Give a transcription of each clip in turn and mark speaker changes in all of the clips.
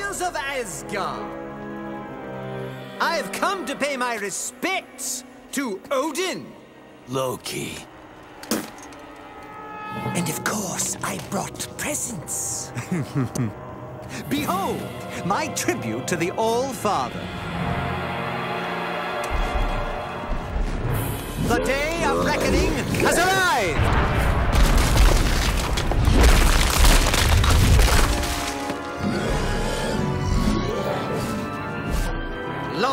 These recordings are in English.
Speaker 1: warriors of Asgard. I have come to pay my respects to Odin.
Speaker 2: Loki.
Speaker 1: And of course, I brought presents. Behold, my tribute to the All-Father. The day of reckoning has arrived!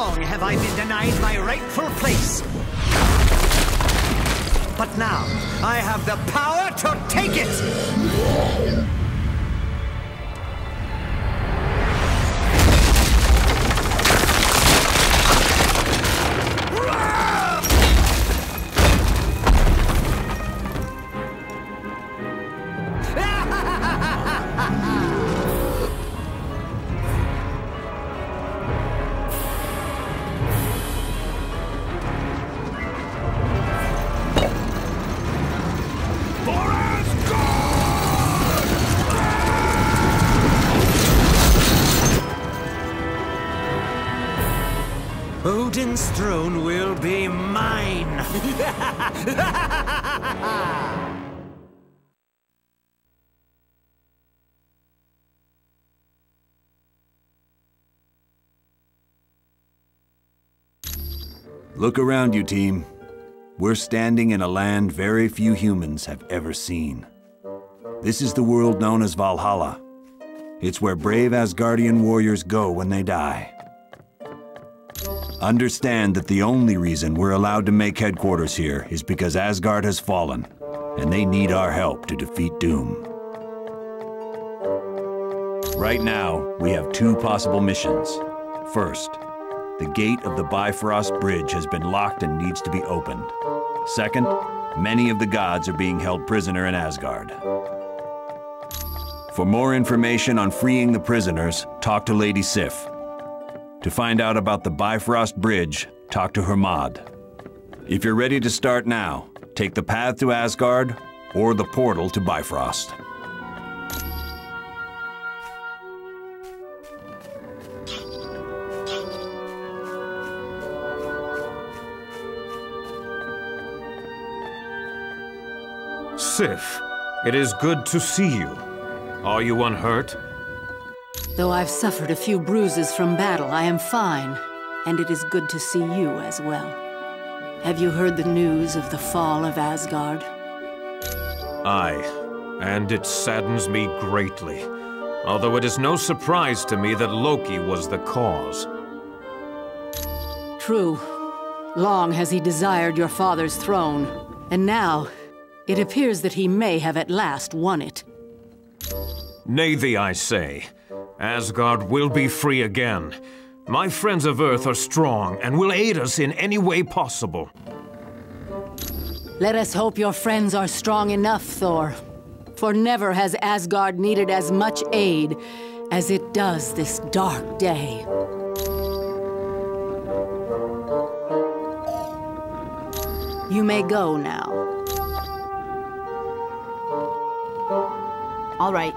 Speaker 1: Long have I been denied my rightful place. But now, I have the power to take it! Odin's throne will be mine!
Speaker 3: Look around you, team. We're standing in a land very few humans have ever seen. This is the world known as Valhalla. It's where brave Asgardian warriors go when they die. Understand that the only reason we're allowed to make headquarters here is because Asgard has fallen, and they need our help to defeat Doom. Right now, we have two possible missions. First, the gate of the Bifrost Bridge has been locked and needs to be opened. Second, many of the gods are being held prisoner in Asgard. For more information on freeing the prisoners, talk to Lady Sif. To find out about the Bifrost Bridge, talk to Hermod. If you're ready to start now, take the path to Asgard or the portal to Bifrost.
Speaker 4: Sif, it is good to see you. Are you unhurt?
Speaker 5: Though I've suffered a few bruises from battle, I am fine. And it is good to see you as well. Have you heard the news of the fall of Asgard?
Speaker 4: Aye, and it saddens me greatly. Although it is no surprise to me that Loki was the cause.
Speaker 5: True. Long has he desired your father's throne. And now, it appears that he may have at last won it.
Speaker 4: Nay thee, I say. Asgard will be free again. My friends of Earth are strong and will aid us in any way possible.
Speaker 5: Let us hope your friends are strong enough, Thor. For never has Asgard needed as much aid as it does this dark day. You may go now. All right.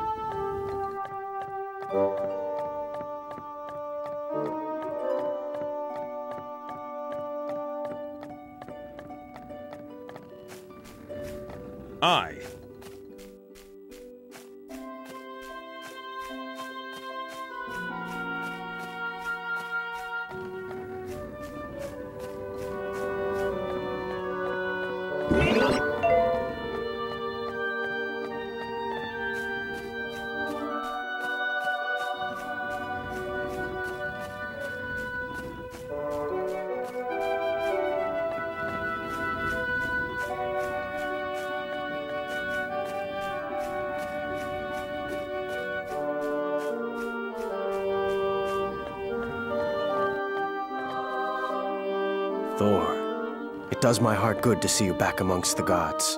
Speaker 6: does my heart good to see you back amongst the gods.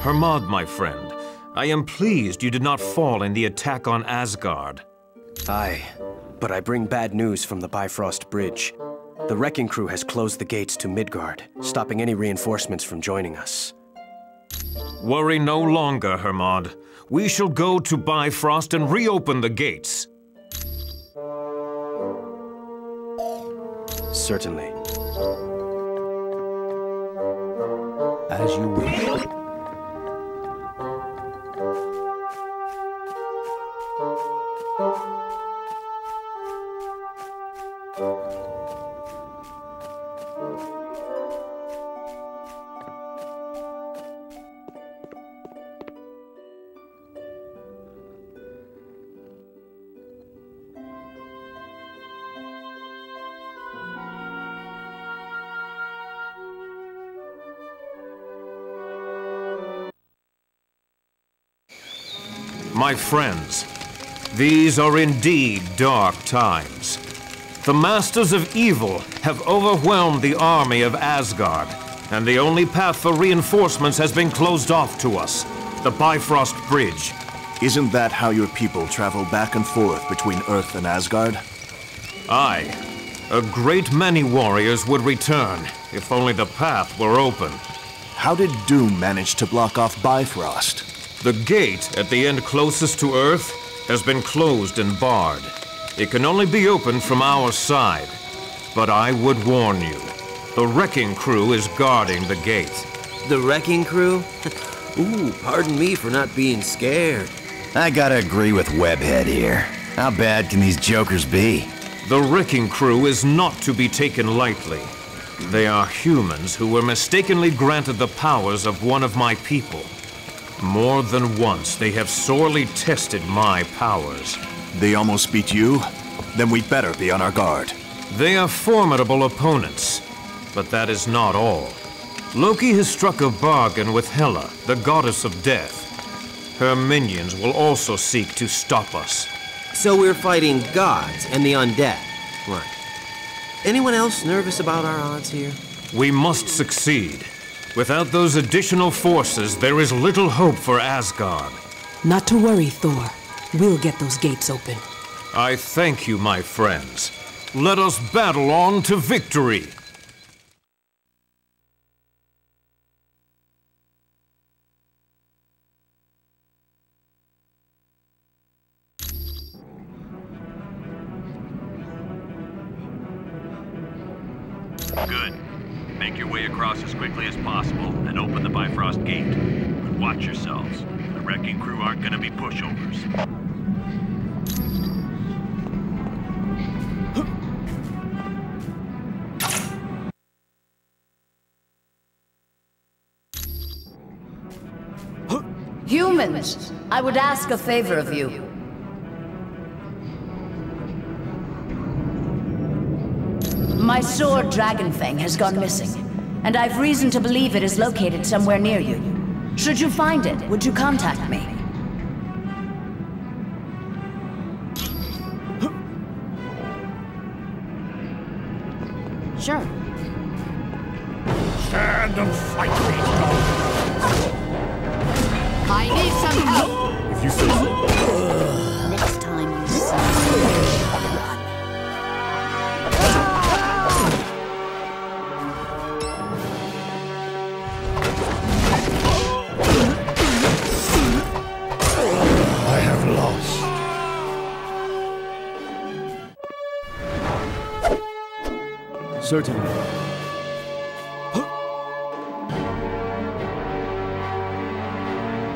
Speaker 4: Hermod, my friend, I am pleased you did not fall in the attack on Asgard.
Speaker 6: Aye, but I bring bad news from the Bifrost Bridge. The Wrecking Crew has closed the gates to Midgard, stopping any reinforcements from joining us.
Speaker 4: Worry no longer, Hermod. We shall go to Bifrost and reopen the gates.
Speaker 6: Certainly.
Speaker 2: As you wish.
Speaker 4: My friends, these are indeed dark times. The Masters of Evil have overwhelmed the army of Asgard, and the only path for reinforcements has been closed off to us, the Bifrost Bridge.
Speaker 7: Isn't that how your people travel back and forth between Earth and Asgard?
Speaker 4: Aye. A great many warriors would return, if only the path were open.
Speaker 7: How did Doom manage to block off Bifrost?
Speaker 4: The gate at the end closest to Earth has been closed and barred. It can only be opened from our side. But I would warn you, the wrecking crew is guarding the gate.
Speaker 8: The wrecking crew? Ooh, pardon me for not being scared.
Speaker 9: I gotta agree with Webhead here. How bad can these jokers be?
Speaker 4: The wrecking crew is not to be taken lightly. They are humans who were mistakenly granted the powers of one of my people. More than once, they have sorely tested my powers.
Speaker 7: They almost beat you? Then we'd better be on our guard.
Speaker 4: They are formidable opponents, but that is not all. Loki has struck a bargain with Hela, the goddess of death. Her minions will also seek to stop us.
Speaker 8: So we're fighting gods and the undead. Right. Anyone else nervous about our odds here?
Speaker 4: We must succeed. Without those additional forces, there is little hope for Asgard.
Speaker 10: Not to worry, Thor. We'll get those gates open.
Speaker 4: I thank you, my friends. Let us battle on to victory.
Speaker 11: Ask a favor of you. My sword, Dragonfang, has gone missing, and I've reason to believe it is located somewhere near you. Should you find it, would you contact me?
Speaker 5: Sure.
Speaker 12: Stand and fight me!
Speaker 5: I need some help!
Speaker 12: If you say so.
Speaker 5: Next time you see me,
Speaker 12: I have lost.
Speaker 2: Certainly.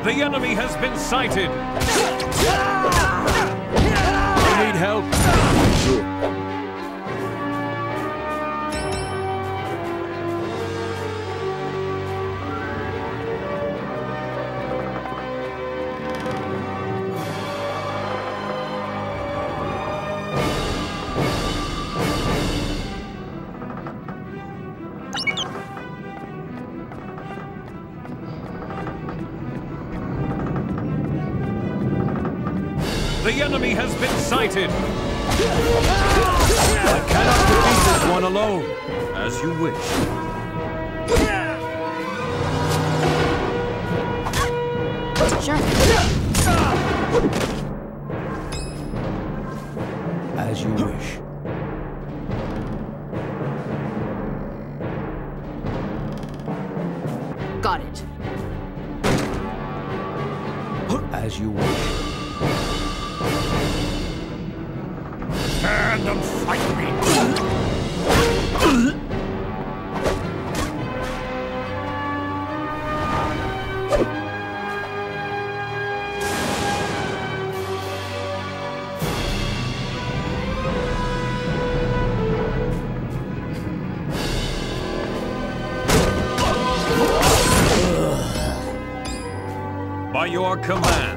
Speaker 4: The enemy has been sighted.
Speaker 2: You need help?
Speaker 4: Been.
Speaker 2: I cannot defeat this one alone.
Speaker 4: As you wish.
Speaker 5: Sure.
Speaker 2: As you wish.
Speaker 5: Got it.
Speaker 2: As you wish.
Speaker 12: Stand and fight me!
Speaker 4: By your command.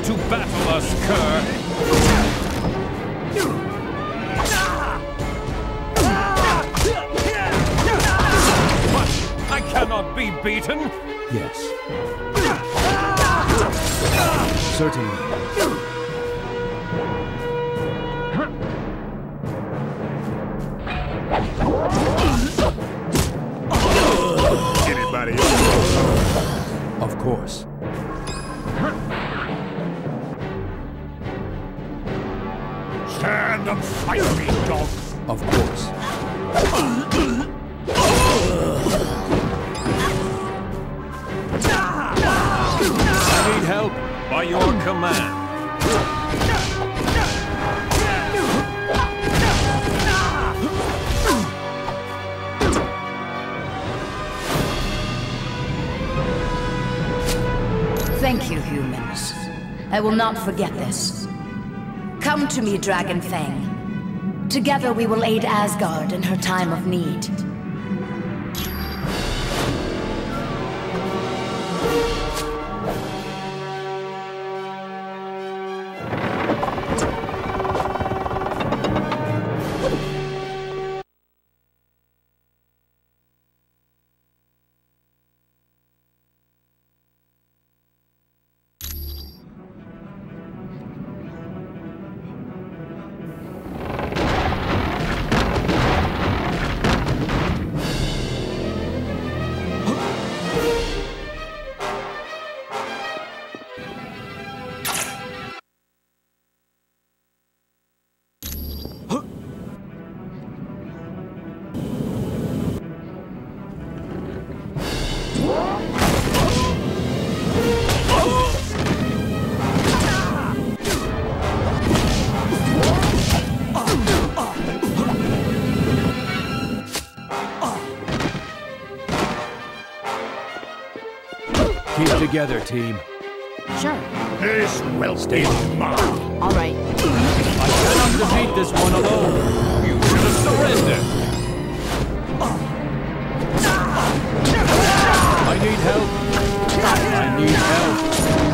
Speaker 4: Are to battle us, Kerr. What? I cannot be beaten.
Speaker 2: Yes. Certainly.
Speaker 12: Anybody else?
Speaker 2: Of course.
Speaker 11: Not forget this. Come to me, Dragon Fang. Together we will aid Asgard in her time of need.
Speaker 2: Together, team.
Speaker 5: Sure.
Speaker 12: This will
Speaker 2: Stay
Speaker 12: be mine.
Speaker 5: All right.
Speaker 2: I cannot defeat this one alone. You should have surrendered. I need help. I need help.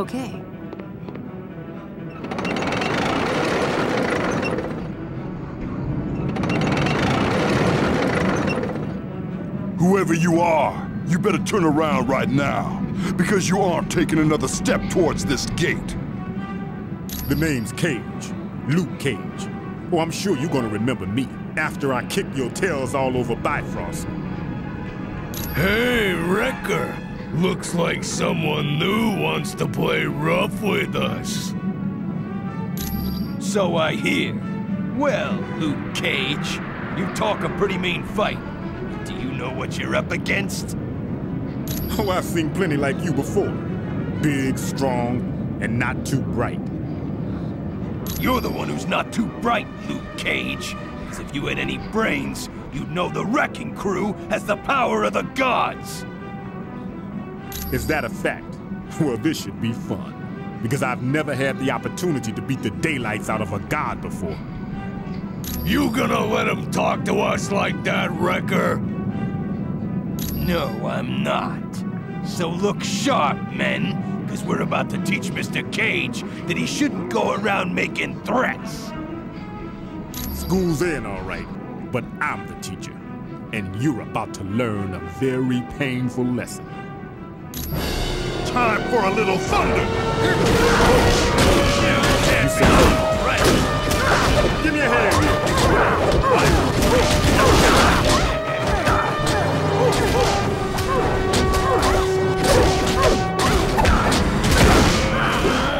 Speaker 5: Okay.
Speaker 12: Whoever you are, you better turn around right now, because you aren't taking another step towards this gate.
Speaker 13: The name's Cage. Luke Cage. Oh, I'm sure you're gonna remember me after I kick your tails all over Bifrost.
Speaker 14: Hey, Wrecker! Looks like someone new wants to play rough with us.
Speaker 15: So I hear. Well, Luke Cage, you talk a pretty mean fight. Do you know what you're up against?
Speaker 13: Oh, I've seen plenty like you before. Big, strong, and not too bright.
Speaker 15: You're the one who's not too bright, Luke Cage. Because if you had any brains, you'd know the Wrecking Crew has the power of the gods.
Speaker 13: Is that a fact? Well, this should be fun. Because I've never had the opportunity to beat the daylights out of a god before.
Speaker 14: You gonna let him talk to us like that, Wrecker?
Speaker 15: No, I'm not. So look sharp, men, because we're about to teach Mr. Cage that he shouldn't go around making threats.
Speaker 13: School's in, all right, but I'm the teacher. And you're about to learn a very painful lesson.
Speaker 12: Time for a little thunder!
Speaker 13: Give me a hand!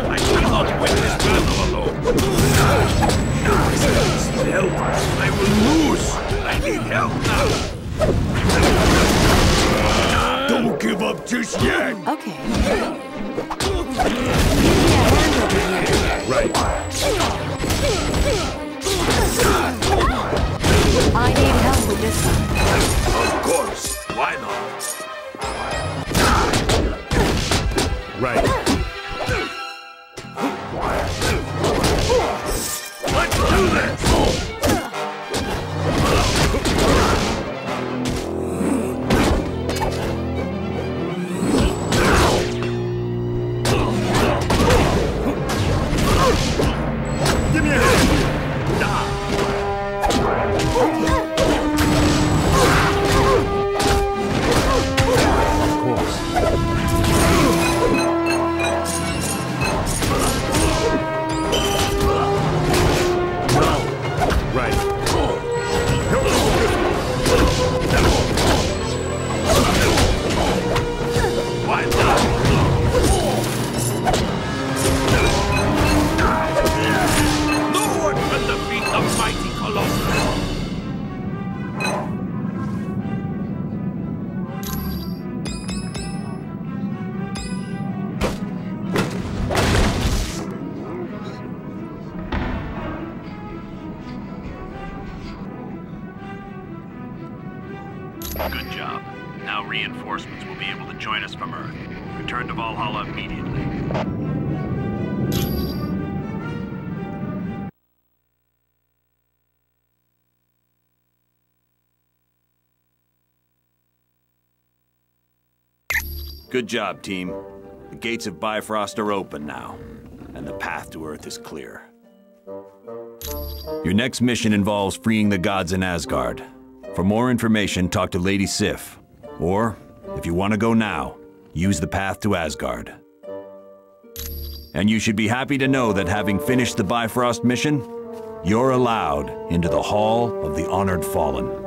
Speaker 14: I cannot win this battle alone. Help! I will lose! I need help now! Give up just yet!
Speaker 5: Okay.
Speaker 13: Right.
Speaker 5: I need help with this one.
Speaker 14: Of course! Why not?
Speaker 13: Right.
Speaker 3: Good job. Now reinforcements will be able to join us from Earth. Return to Valhalla immediately. Good job, team. The gates of Bifrost are open now, and the path to Earth is clear. Your next mission involves freeing the gods in Asgard. For more information, talk to Lady Sif. Or, if you want to go now, use the path to Asgard. And you should be happy to know that having finished the Bifrost mission, you're allowed into the Hall of the Honored Fallen.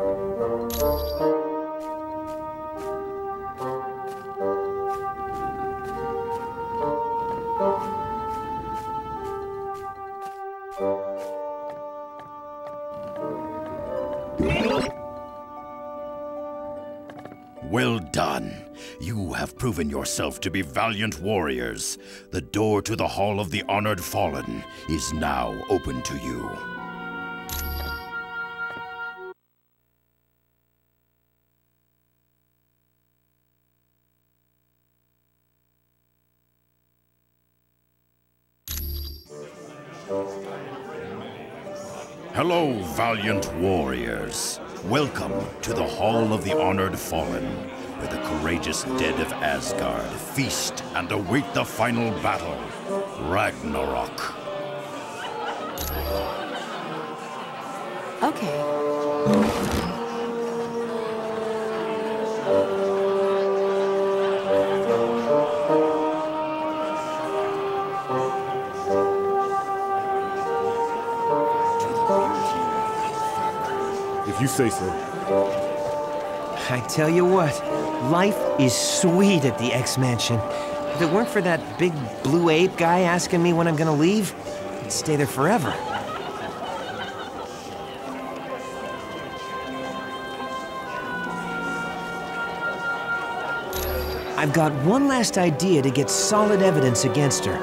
Speaker 16: Proven yourself to be valiant warriors. The door to the Hall of the Honored Fallen is now open to you. Hello, valiant warriors. Welcome to the Hall of the Honored Fallen, where the courageous dead of Asgard feast and await the final battle, Ragnarok.
Speaker 10: Okay.
Speaker 13: If you say so.
Speaker 17: I tell you what, life is sweet at the X-Mansion. If it weren't for that big blue ape guy asking me when I'm gonna leave, I'd stay there forever. I've got one last idea to get solid evidence against her,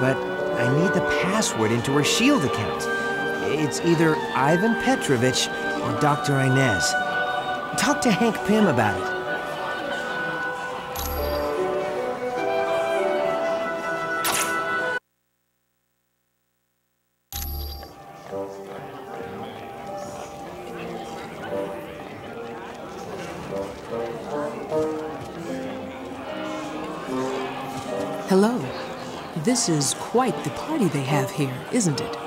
Speaker 17: but I need the password into her S.H.I.E.L.D. account. It's either Ivan Petrovich or Dr. Inez. Talk to Hank Pym about it.
Speaker 10: Hello. This is quite the party they have here, isn't it?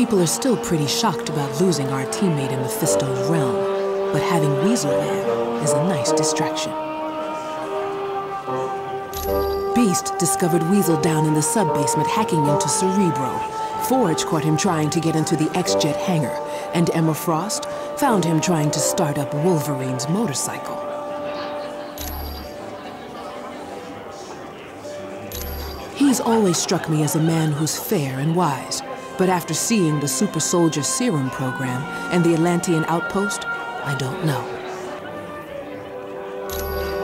Speaker 10: People are still pretty shocked about losing our teammate in Mephisto's realm, but having Weasel there is a nice distraction. Beast discovered Weasel down in the sub-basement hacking into Cerebro. Forge caught him trying to get into the X-Jet hangar, and Emma Frost found him trying to start up Wolverine's motorcycle. He's always struck me as a man who's fair and wise, but after seeing the Super Soldier Serum program and the Atlantean outpost, I don't know.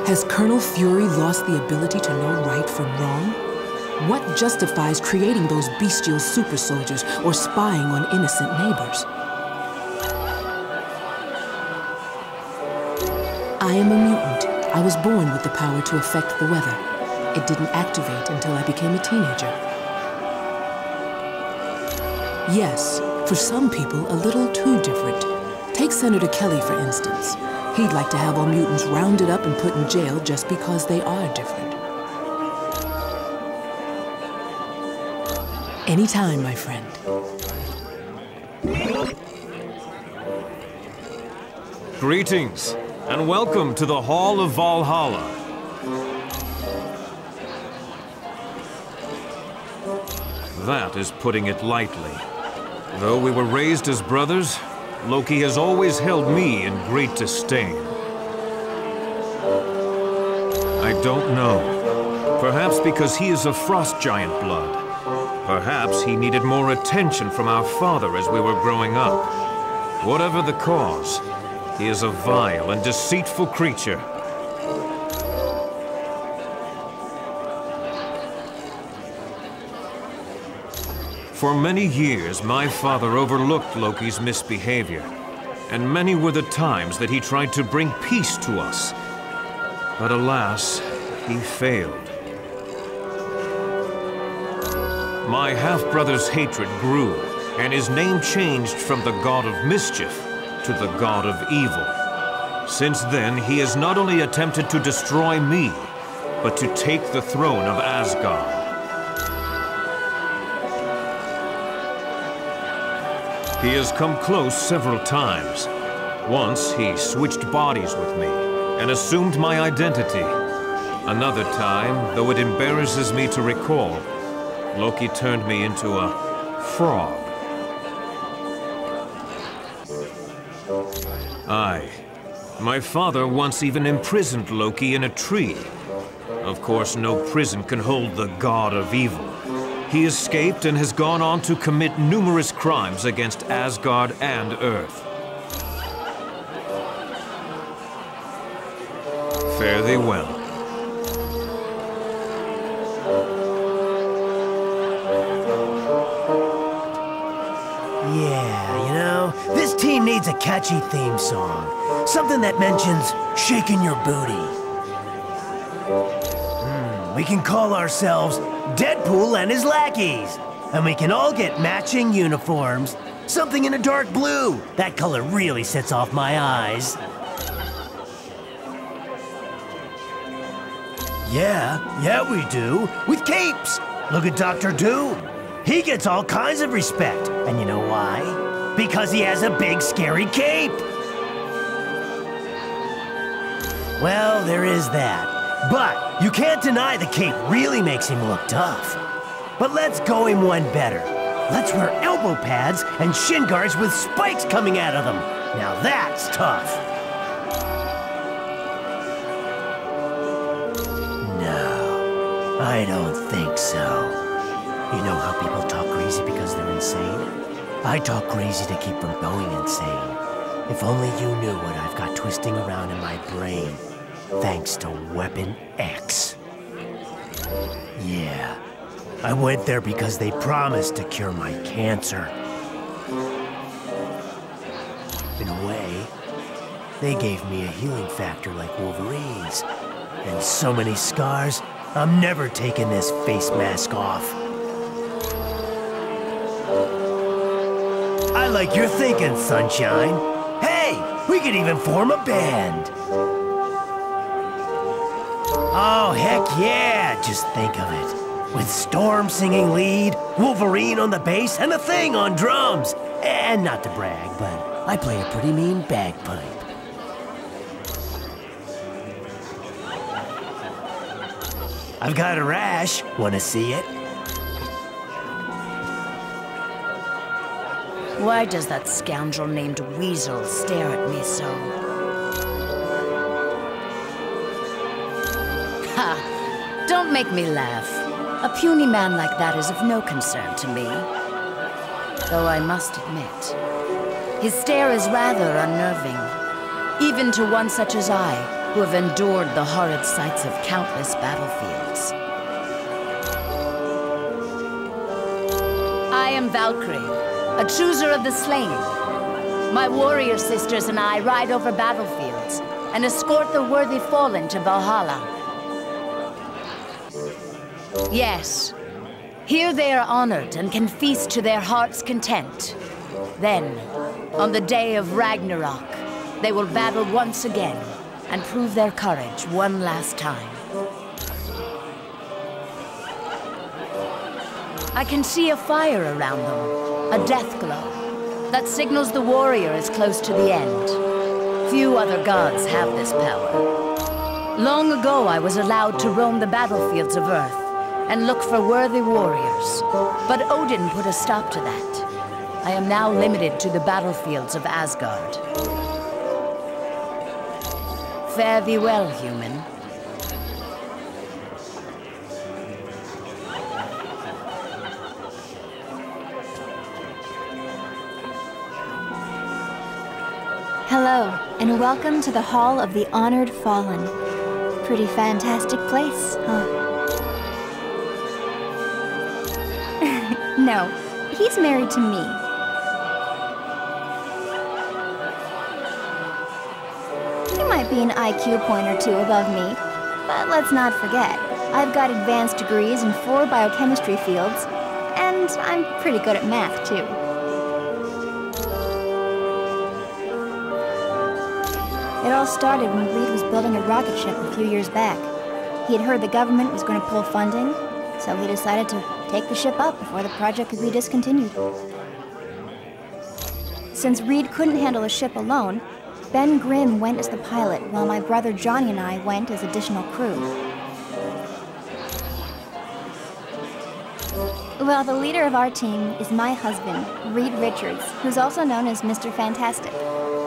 Speaker 10: Has Colonel Fury lost the ability to know right from wrong? What justifies creating those bestial super soldiers or spying on innocent neighbors? I am a mutant. I was born with the power to affect the weather. It didn't activate until I became a teenager. Yes, for some people, a little too different. Take Senator Kelly, for instance. He'd like to have all mutants rounded up and put in jail just because they are different. Anytime, my friend.
Speaker 4: Greetings, and welcome to the Hall of Valhalla. That is putting it lightly. Though we were raised as brothers, Loki has always held me in great disdain. I don't know. Perhaps because he is of frost giant blood. Perhaps he needed more attention from our father as we were growing up. Whatever the cause, he is a vile and deceitful creature. For many years, my father overlooked Loki's misbehavior, and many were the times that he tried to bring peace to us. But alas, he failed. My half-brother's hatred grew, and his name changed from the God of Mischief to the god of evil. Since then, he has not only attempted to destroy me, but to take the throne of Asgard. He has come close several times. Once, he switched bodies with me and assumed my identity. Another time, though it embarrasses me to recall, Loki turned me into a frog. Aye. My father once even imprisoned Loki in a tree. Of course, no prison can hold the god of evil. He escaped and has gone on to commit numerous crimes against Asgard and Earth. Fare thee well.
Speaker 18: Yeah, you know, this team needs a catchy theme song. Something that mentions shaking your booty. Hmm, we can call ourselves Deadpool and his lackeys. And we can all get matching uniforms. Something in a dark blue. That color really sets off my eyes. Yeah, yeah we do. With capes. Look at Doctor Doom. He gets all kinds of respect. And you know why? Because he has a big scary cape. Well, there is that. But you can't deny the cape really makes him look tough. But let's go him one better. Let's wear elbow pads and shin guards with spikes coming out of them. Now that's tough. No, I don't think so. You know how people talk crazy because they're insane? I talk crazy to keep from going insane. If only you knew what I've got twisting around in my brain, thanks to Weapon X. Yeah, I went there because they promised to cure my cancer. In a way, they gave me a healing factor like Wolverine's. And so many scars, I'm never taking this face mask off. I like your thinking, Sunshine. Hey, we could even form a band. Oh, heck yeah, just think of it. With Storm singing lead, Wolverine on the bass, and the Thing on drums. And not to brag, but I play a pretty mean bagpipe. I've got a rash. Wanna see it?
Speaker 11: Why does that scoundrel named Weasel stare at me so? Don't make me laugh. A puny man like that is of no concern to me. Though I must admit, his stare is rather unnerving. Even to one such as I, who have endured the horrid sights of countless battlefields. I am Valkyrie, a chooser of the slain. My warrior sisters and I ride over battlefields and escort the worthy fallen to Valhalla. Yes, here they are honored and can feast to their heart's content. Then, on the day of Ragnarok, they will battle once again and prove their courage one last time. I can see a fire around them, a death glow, that signals the warrior is close to the end. Few other gods have this power. Long ago, I was allowed to roam the battlefields of Earth and look for worthy warriors. But Odin put a stop to that. I am now limited to the battlefields of Asgard. Fare thee well, human.
Speaker 19: Hello, and welcome to the Hall of the Honored Fallen. Pretty fantastic place, huh? No, he's married to me. He might be an IQ point or two above me, but let's not forget, I've got advanced degrees in four biochemistry fields, and I'm pretty good at math, too. It all started when Reed was building a rocket ship a few years back. He had heard the government was going to pull funding, so he decided to take the ship up before the project could be discontinued. Since Reed couldn't handle a ship alone, Ben Grimm went as the pilot, while my brother Johnny and I went as additional crew. Well, the leader of our team is my husband, Reed Richards, who's also known as Mr. Fantastic.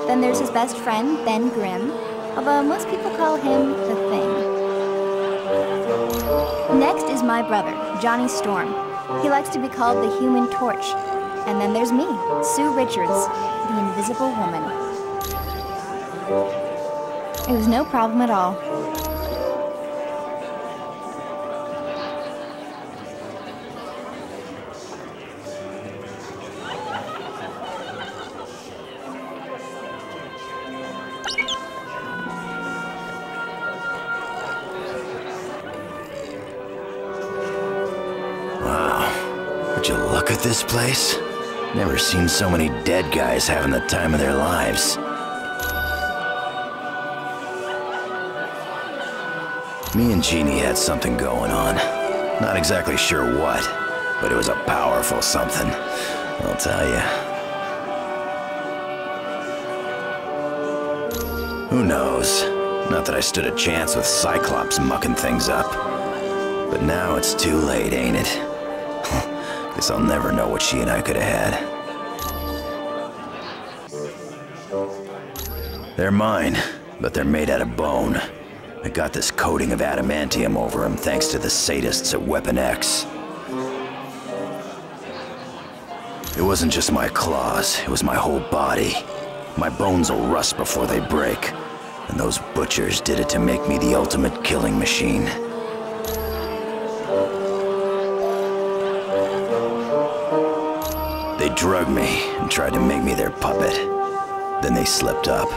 Speaker 19: Then there's his best friend, Ben Grimm, although most people call him The Thing. Next is my brother, Johnny Storm. He likes to be called the Human Torch. And then there's me, Sue Richards, the Invisible Woman. It was no problem at all.
Speaker 9: This place? Never seen so many dead guys having the time of their lives. Me and Jeannie had something going on. Not exactly sure what, but it was a powerful something. I'll tell you. Who knows? Not that I stood a chance with Cyclops mucking things up. But now it's too late, ain't it? Guess I'll never know what she and I could have had. They're mine, but they're made out of bone. I got this coating of adamantium over them thanks to the sadists at Weapon X. It wasn't just my claws, it was my whole body. My bones will rust before they break. And those butchers did it to make me the ultimate killing machine. And tried to make me their puppet. Then they slipped up,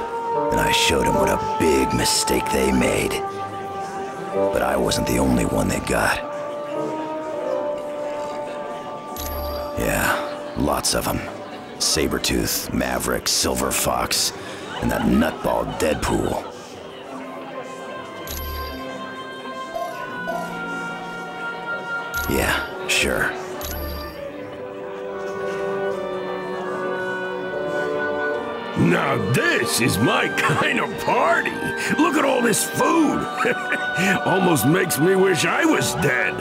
Speaker 9: and I showed them what a big mistake they made. But I wasn't the only one they got. Yeah, lots of them. Sabretooth, Maverick, Silver Fox, and that nutball Deadpool. Yeah, sure.
Speaker 14: Now this is my kind of party. Look at all this food. Almost makes me wish I was dead.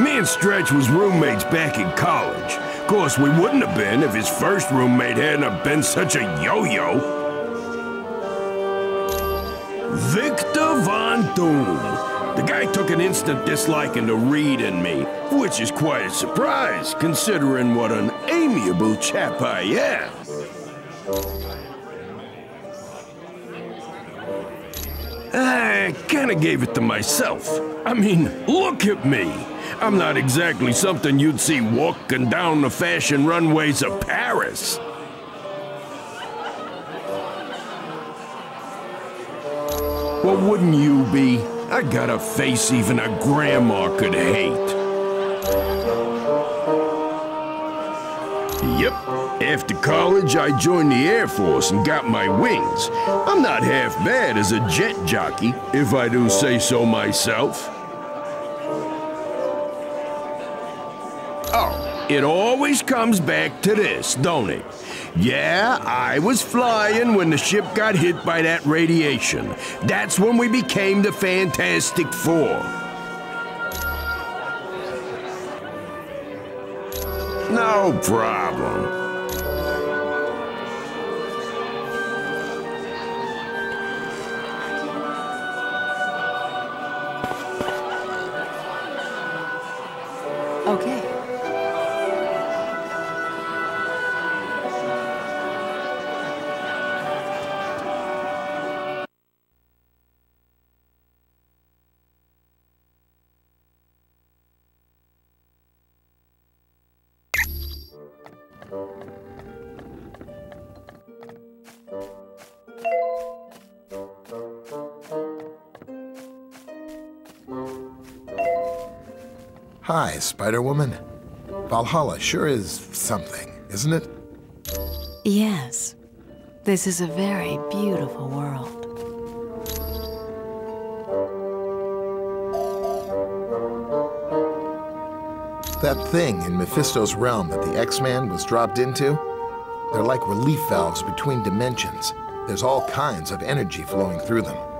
Speaker 14: Me and Stretch was roommates back in college. Of course, we wouldn't have been if his first roommate hadn't have been such a yo-yo. Victor Von Doom. The guy took an instant disliking to Reed and me, which is quite a surprise, considering what an amiable chap I am. I kinda gave it to myself. I mean, look at me. I'm not exactly something you'd see walking down the fashion runways of Paris. Well, wouldn't you be? I got a face even a grandma could hate. Yep. After college, I joined the Air Force and got my wings. I'm not half bad as a jet jockey, if I do say so myself. Oh, it always comes back to this, don't it? Yeah, I was flying when the ship got hit by that radiation. That's when we became the Fantastic Four. No problem.
Speaker 20: Spider Woman. Valhalla sure is something, isn't it?
Speaker 5: Yes. This is a very beautiful world.
Speaker 20: That thing in Mephisto's realm that the X-Man was dropped into? They're like relief valves between dimensions. There's all kinds of energy flowing through them.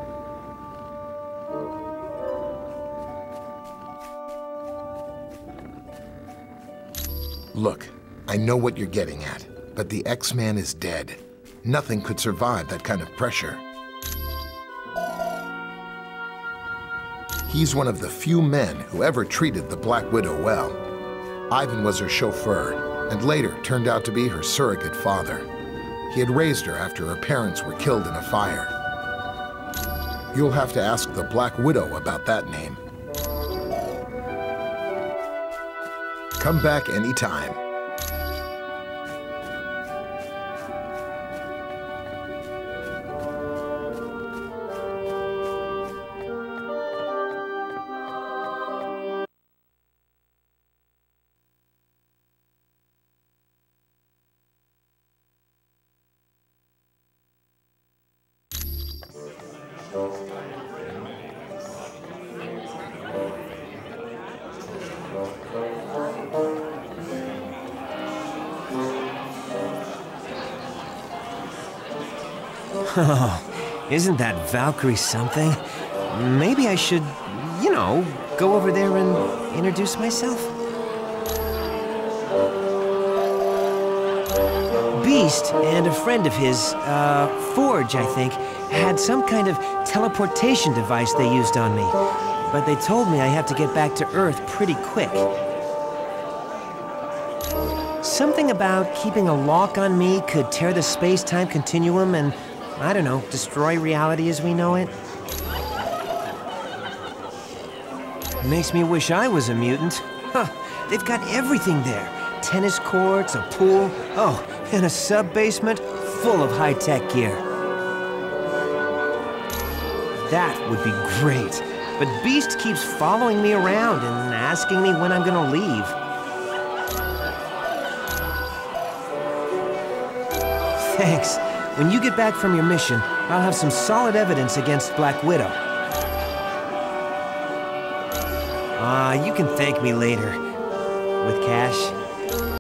Speaker 20: Look, I know what you're getting at, but the X-Man is dead. Nothing could survive that kind of pressure. He's one of the few men who ever treated the Black Widow well. Ivan was her chauffeur, and later turned out to be her surrogate father. He had raised her after her parents were killed in a fire. You'll have to ask the Black Widow about that name. Come back anytime.
Speaker 17: Oh, isn't that Valkyrie something? Maybe I should, you know, go over there and introduce myself? Beast and a friend of his, uh, Forge, I think, had some kind of teleportation device they used on me. But they told me I have to get back to Earth pretty quick. Something about keeping a lock on me could tear the space-time continuum and I don't know, destroy reality as we know it? Makes me wish I was a mutant. Huh, they've got everything there. Tennis courts, a pool, oh, and a sub-basement full of high-tech gear. That would be great. But Beast keeps following me around and asking me when I'm gonna leave. Thanks. When you get back from your mission, I'll have some solid evidence against Black Widow. Ah, you can thank me later. With cash.